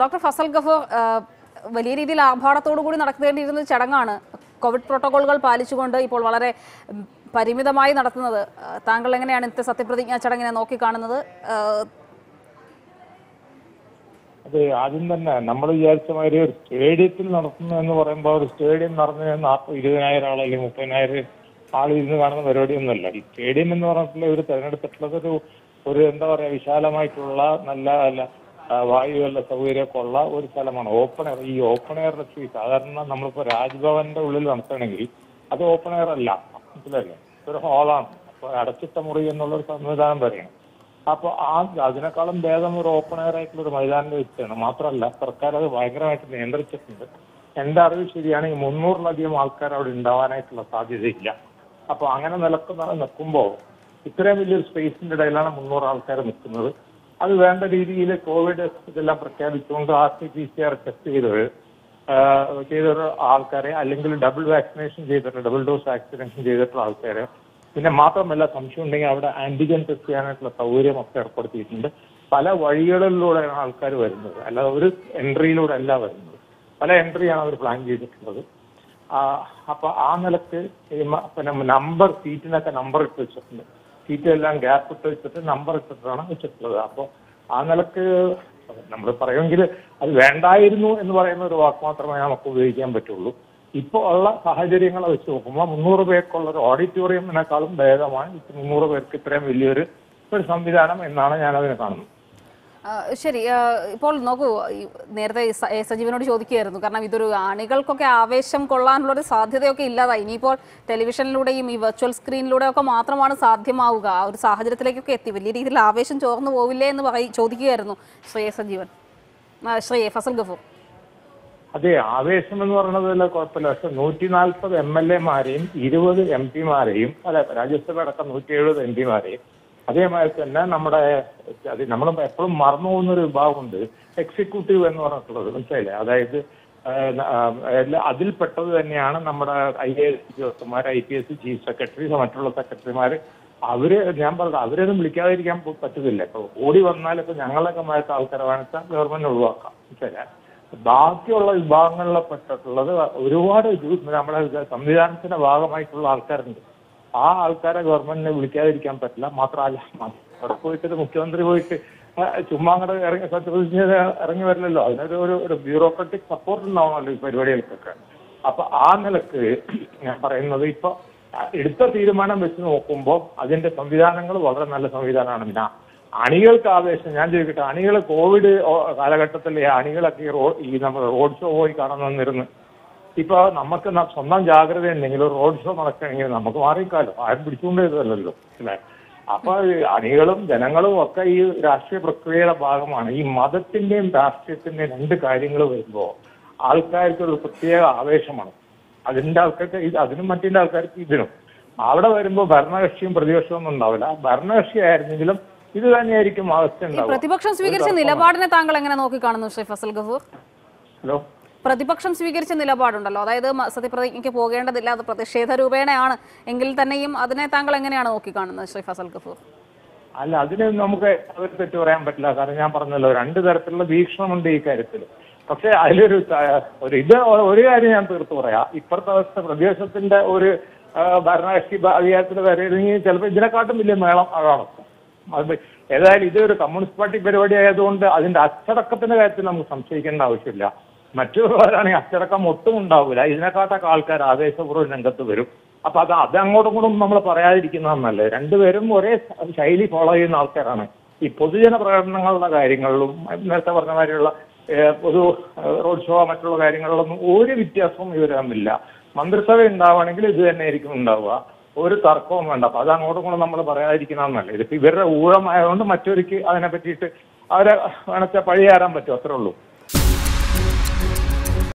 Doctor Fasal Gafoor വലിയ രീതിയിൽ ആർഭാടത്തോടു കൂടി നടത്തേണ്ടിയിരുന്ന ചടങ്ങാണ്. കോവിഡ് പ്രോട്ടോകോളുകൾ പാലിച്ചുകൊണ്ട് ഇപ്പോൾ വളരെ പരിമിതമായി നടത്തുന്നത്. താങ്കൾ എങ്ങനെയാണ് ഇന്നത്തെ സത്യപ്രതിജ്ഞാ ചടങ്ങിനെ നോക്കിക്കാണുന്നത്? കാണുന്നത് അത് ആദ്യം തന്നെ നമ്മൾ വിചാരിച്ച മാതിരി ഒരു സ്റ്റേഡിയത്തിൽ നടത്തുന്നു എന്ന് പറയുമ്പോൾ ഒരു സ്റ്റേഡിയം നടന്നു നാൽപ്പത് ഇരുപതിനായിരം ആൾ അല്ലെങ്കിൽ മുപ്പതിനായിരം ആൾ ഇരുന്ന് കാണുന്ന പരിപാടിയൊന്നുമല്ല. ഈ സ്റ്റേഡിയം എന്ന് പറഞ്ഞിട്ടുള്ള ഒരു തിരഞ്ഞെടുത്തിട്ടുള്ളത് ഒരു ഒരു എന്താ പറയാ വിശാലമായിട്ടുള്ള നല്ല ആ, വായുവെള്ള സൗകര്യമൊക്കെ ഉള്ള ഒരു സ്ഥലമാണ്. ഓപ്പൺ എയർ ഈ ഓപ്പൺ എയർ സാധാരണ നമ്മളിപ്പോ രാജ്ഭവന്റെ ഉള്ളിൽ നടത്തണമെങ്കിൽ അത് ഓപ്പൺ എയർ അല്ല. മനസ്സിലല്ലേ ഒരു ഹാളാണ് അപ്പൊ അടച്ചിട്ട മുറി എന്നുള്ള ഒരു സംവിധാനം വരെയാണ് അപ്പൊ ആ അതിനേക്കാളും ഭേദം ഒരു ഓപ്പൺ എയർ ആയിട്ടുള്ള ഒരു മൈതാനം വെച്ചാണ് മാത്രമല്ല സർക്കാർ അത് ഭയങ്കരമായിട്ട് നിയന്ത്രിച്ചിട്ടുണ്ട്. എന്റെ അറിവ് ശരിയാണ് ഈ മുന്നൂറിലധികം ആൾക്കാർ അവിടെ ഉണ്ടാവാനായിട്ടുള്ള സാധ്യതയില്ല. അപ്പൊ അങ്ങനെ നിലക്കുന്ന നിൽക്കുമ്പോൾ ഇത്രയും വലിയൊരു സ്പേസിന്റെ ഇടയിലാണ് മുന്നൂറ് ആൾക്കാർ നിൽക്കുന്നത്. അത് വേണ്ട രീതിയിൽ കോവിഡ് ഇതെല്ലാം പ്രഖ്യാപിച്ചുകൊണ്ട് R T P C R test ചെയ്തവർ ചെയ്തൊരു ആൾക്കാരെ അല്ലെങ്കിൽ ഡബിൾ വാക്സിനേഷൻ ചെയ്തിട്ട് ഡബിൾ ഡോസ് വാക്സിനേഷൻ ചെയ്തിട്ടുള്ള ആൾക്കാരെ. പിന്നെ മാത്രമല്ല സംശയം ഉണ്ടെങ്കിൽ അവിടെ ആന്റിജൻ ടെസ്റ്റ് ചെയ്യാനായിട്ടുള്ള സൗകര്യം ഒക്കെ ഏർപ്പെടുത്തിയിട്ടുണ്ട്. പല വഴികളിലൂടെയാണ് ആൾക്കാർ വരുന്നത്. അല്ല ഒരു എൻട്രിയിലൂടെ അല്ല വരുന്നത്. പല എൻട്രിയാണ് അവർ പ്ലാൻ ചെയ്തിട്ടുള്ളത്. അപ്പൊ ആ നിലയ്ക്ക് പിന്നെ നമ്പർ സീറ്റിനൊക്കെ നമ്പർ ഇട്ട് വെച്ചിട്ടുണ്ട്. സീറ്റെല്ലാം ഗ്യാപ്പ് ഇട്ട് വെച്ചിട്ട് നമ്പർ ഇട്ടിട്ടാണ് വെച്ചിട്ടുള്ളത്. അപ്പോൾ ആ നിലയ്ക്ക് നമ്മൾ പറയുമെങ്കിൽ അത് വേണ്ടായിരുന്നു എന്ന് പറയുന്ന ഒരു വാക്ക് മാത്രമേ നമുക്ക് ഉപയോഗിക്കാൻ പറ്റുള്ളൂ. ഇപ്പോൾ ഉള്ള സാഹചര്യങ്ങളെ വെച്ച് നോക്കുമ്പോൾ മുന്നൂറ് പേർക്കുള്ള ഒരു ഓഡിറ്റോറിയത്തിനേക്കാളും ഭേദമാണ്. ഈ മുന്നൂറ് പേർക്ക് ഇത്രയും വലിയൊരു ഒരു സംവിധാനം എന്നാണ് ഞാൻ അതിനെ കാണുന്നത്. ശരി ഇപ്പോൾ നോക്കൂ നേരത്തെ സജീവനോട് ചോദിക്കുകയായിരുന്നു. കാരണം ഇതൊരു ആണികൾക്കൊക്കെ ആവേശം കൊള്ളാനുള്ളൊരു സാധ്യതയൊക്കെ ഇല്ലാതായി. ഇനിയിപ്പോൾ ടെലിവിഷനിലൂടെയും ഈ വെർച്വൽ സ്ക്രീനിലൂടെയൊക്കെ മാത്രമാണ് സാധ്യമാവുക. ആ ഒരു സാഹചര്യത്തിലേക്കൊക്കെ എത്തി. വലിയ രീതിയിൽ ആവേശം ചോർന്നു പോവില്ലേ എന്ന് പറയി ചോദിക്കുകയായിരുന്നു ശ്രീ എ സജീവൻ. ശ്രീ ഫസൽ ഗഫൂർ. അതെ ആവേശം എന്ന് പറയുന്നത് കുഴപ്പമില്ല. പക്ഷെ നൂറ്റി നാൽപ്പത് എം എൽ എമാരെയും ഇരുപത് എം പിമാരെയും അതെ രാജ്യസഭ അടക്കം നൂറ്റി എഴുപത് എം പിമാരെയും അതേമാതിരി തന്നെ നമ്മുടെ നമ്മൾ എപ്പോഴും മറന്നു പോകുന്ന ഒരു വിഭാഗമുണ്ട്. എക്സിക്യൂട്ടീവ് എന്ന് പറഞ്ഞിട്ടുള്ളത്. മനസ്സിലായില്ലേ? അതായത് അതിൽ പെട്ടത് അതിൽപ്പെട്ടത് തന്നെയാണ് നമ്മുടെ ഐ എ എസ് ഉദ്യോഗസ്ഥന്മാർ I P S chief secretary മറ്റുള്ള സെക്രട്ടറിമാർ അവർ ഞാൻ പറഞ്ഞത് അവരൊന്നും വിളിക്കാതിരിക്കാൻ പറ്റത്തില്ല. ഇപ്പൊ ഓടി വന്നാൽ ഇപ്പൊ ഞങ്ങളൊക്കെ മാറ്റ ആൾക്കാരെ വേണമെച്ചാൽ ഗവൺമെന്റ് ഒഴിവാക്കാം. മനസ്സിലെ ബാക്കിയുള്ള വിഭാഗങ്ങളിലെ പെട്ടിട്ടുള്ളത് ഒരുപാട് നമ്മുടെ സംവിധാനത്തിന്റെ ഭാഗമായിട്ടുള്ള ആൾക്കാരുണ്ട്. ആ ആൾക്കാരെ ഗവൺമെന്റിനെ വിളിക്കാതിരിക്കാൻ പറ്റില്ല. മാത്രമല്ല അവിടെ പോയിട്ട് മുഖ്യമന്ത്രി പോയിട്ട് ചുമ്മാ അങ്ങോട്ട് ഇറങ്ങി സത്യപ്രതിജ്ഞ ഇറങ്ങി വരില്ലല്ലോ. അതിനൊരു ഒരു ഒരു ബ്യൂറോക്രാറ്റിക് സപ്പോർട്ട് ഉണ്ടാവണമല്ലോ ഈ പരിപാടികൾക്കൊക്കെ. അപ്പൊ ആ നിലയ്ക്ക് ഞാൻ പറയുന്നത് ഇപ്പൊ എടുത്ത തീരുമാനം വെച്ച് നോക്കുമ്പോൾ അതിന്റെ സംവിധാനങ്ങൾ വളരെ നല്ല സംവിധാനമാണ്. പിന്നെ അണികൾക്ക് ആവേശം ഞാൻ ചോദിക്കട്ടെ അണികൾ കോവിഡ് കാലഘട്ടത്തിൽ അണികളൊക്കെ ഈ റോഡ് റോഡ് ഷോ പോയി കാണാൻ വന്നിരുന്നു ഇപ്പൊ നമുക്ക് സ്വന്തം ജാഗ്രത ഉണ്ടെങ്കിൽ ഒരു റോഡ് ഷോ നടക്കണമെങ്കിൽ നമുക്ക് മാറിക്കാലോ. ആരും പിടിച്ചുകൊണ്ട് ചെയ്തതല്ലോ അല്ലെ? അപ്പൊ അണികളും ജനങ്ങളും ഒക്കെ ഈ രാഷ്ട്രീയ പ്രക്രിയയുടെ ഭാഗമാണ്. ഈ മതത്തിന്റെയും രാഷ്ട്രീയത്തിന്റെയും രണ്ട് കാര്യങ്ങൾ വരുമ്പോ ആൾക്കാർക്ക് ഒരു പ്രത്യേക ആവേശമാണ്. അതിന്റെ ആൾക്കാർക്ക് അതിനും മറ്റിന്റെ ആൾക്കാർക്ക് ഇതിനും. അവിടെ വരുമ്പോ ഭരണകക്ഷിയും പ്രതിപക്ഷവും ഒന്നും ഉണ്ടാവില്ല. ഭരണകക്ഷി ആയിരുന്നെങ്കിലും ഇത് തന്നെയായിരിക്കും അവസ്ഥ ഉണ്ടാവും പ്രതിപക്ഷം സ്വീകരിച്ച നിലപാടിനെ താങ്കൾ എങ്ങനെ നോക്കിക്കാണുന്നു ശ്രീ ഫസൽ ഗഫൂർ? ഹലോ? പ്രതിപക്ഷം സ്വീകരിച്ച നിലപാടുണ്ടല്ലോ. അതായത് സത്യപ്രതിജ്ഞയ്ക്ക് പോകേണ്ടതില്ല അത് പ്രതിഷേധ രൂപേണയാണ്. എങ്കിൽ തന്നെയും അതിനെ താങ്കൾ എങ്ങനെയാണ് നോക്കിക്കാണുന്നത് ശ്രീ ഫസൽ ഗഫൂർ അല്ല അതിനെ നമുക്ക് അവരെ തെറ്റ് പറയാൻ പറ്റില്ല. കാരണം ഞാൻ പറഞ്ഞല്ലോ രണ്ട് തരത്തിലുള്ള വീക്ഷണമുണ്ട് ഈ കാര്യത്തിൽ. പക്ഷെ അതിലൊരു ഒരു ഇത് ഒരു കാര്യം ഞാൻ തീർത്തു പറയാം. ഇപ്പുറത്തെ അവസ്ഥ പ്രദേശത്തിന്റെ ഒരു ഭരണകക്ഷി അധികാരത്തിൽ വരണമെങ്കിൽ ചിലപ്പോൾ ഇതിനെക്കാട്ടും വലിയ മേളം അതാണ്. അത് ഏതായാലും ഇതൊരു കമ്മ്യൂണിസ്റ്റ് പാർട്ടി പരിപാടി ആയതുകൊണ്ട് അതിന്റെ അച്ചടക്കത്തിന്റെ കാര്യത്തിൽ നമുക്ക് സംശയിക്കേണ്ട ആവശ്യമില്ല. മറ്റുള്ളവരാണെങ്കിൽ അച്ചടക്കം ഒട്ടും ഉണ്ടാവില്ല ഇതിനെക്കാട്ടൊക്കെ ആൾക്കാർ ആവേശപൂർവം രംഗത്ത് വരും. അപ്പൊ അത് അതങ്ങോട്ടും കൂടും നമ്മൾ പറയാതിരിക്കുന്നതെന്നല്ലേ. രണ്ടുപേരും ഒരേ ശൈലി ഫോളോ ചെയ്യുന്ന ആൾക്കാരാണ്. ഈ പൊതുജന പ്രകടനങ്ങളുടെ കാര്യങ്ങളിലും നേരത്തെ പറഞ്ഞ മാതിരിയുള്ള പൊതു റോഡ് ഷോ മറ്റുള്ള കാര്യങ്ങളിലൊന്നും ഒരു വ്യത്യാസവും ഇവർ തമ്മില്ല മന്ത്രിസഭ ഉണ്ടാവുകയാണെങ്കിൽ ഇത് തന്നെ ആയിരിക്കും ഉണ്ടാവുക. ഒരു തർക്കവും വേണ്ട. അപ്പൊ അത് അങ്ങോട്ടും കൂടെ നമ്മൾ പറയാതിരിക്കുന്നതെന്നല്ല. ഇതിപ്പോ ഇവരുടെ ഊഴമായതുകൊണ്ട് മറ്റൊരുക്ക് അതിനെ പറ്റിയിട്ട് അവരെ വേണച്ചാൽ പഴിയാരാൻ പറ്റും. അത്രേ ഉള്ളൂ.